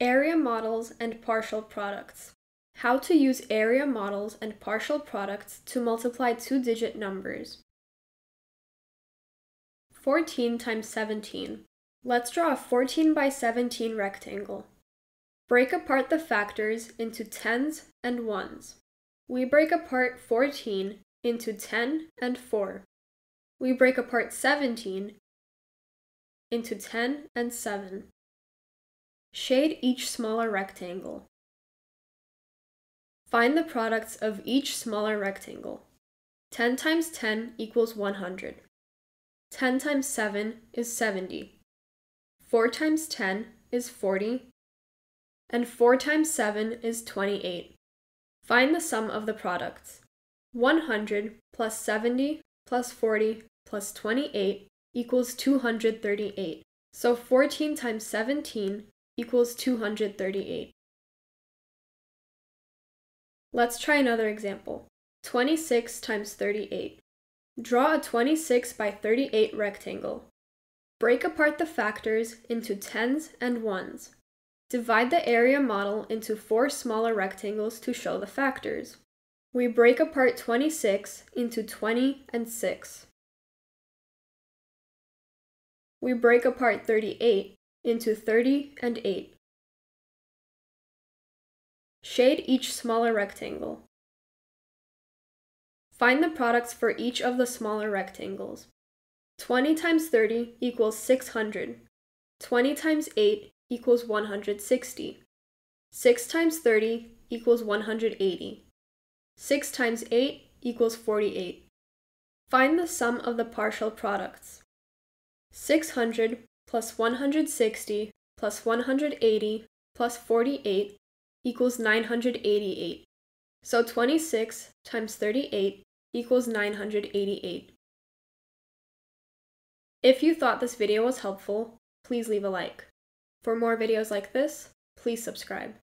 Area models and partial products. How to use area models and partial products to multiply two-digit numbers. 14 times 17. Let's draw a 14 by 17 rectangle. Break apart the factors into tens and ones. We break apart 14 into 10 and 4. We break apart 17 into 10 and 7. Shade each smaller rectangle. Find the products of each smaller rectangle. 10 times 10 equals 100. 10 times 7 is 70. 4 times 10 is 40. And 4 times 7 is 28. Find the sum of the products. 100 plus 70 plus 40 plus 28 equals 238. So 14 times 17 equals 238. Let's try another example. 26 times 38. Draw a 26 by 38 rectangle. Break apart the factors into tens and ones. Divide the area model into four smaller rectangles to show the factors. We break apart 26 into 20 and 6. We break apart 38 into 30 and 8. Shade each smaller rectangle. Find the products for each of the smaller rectangles. 20 times 30 equals 600. 20 times 8 equals 160. 6 times 30 equals 180. 6 times 8 equals 48. Find the sum of the partial products. 600 plus 160 plus 180 plus 48 equals 988. So 26 times 38 equals 988. If you thought this video was helpful, please leave a like. For more videos like this, please subscribe.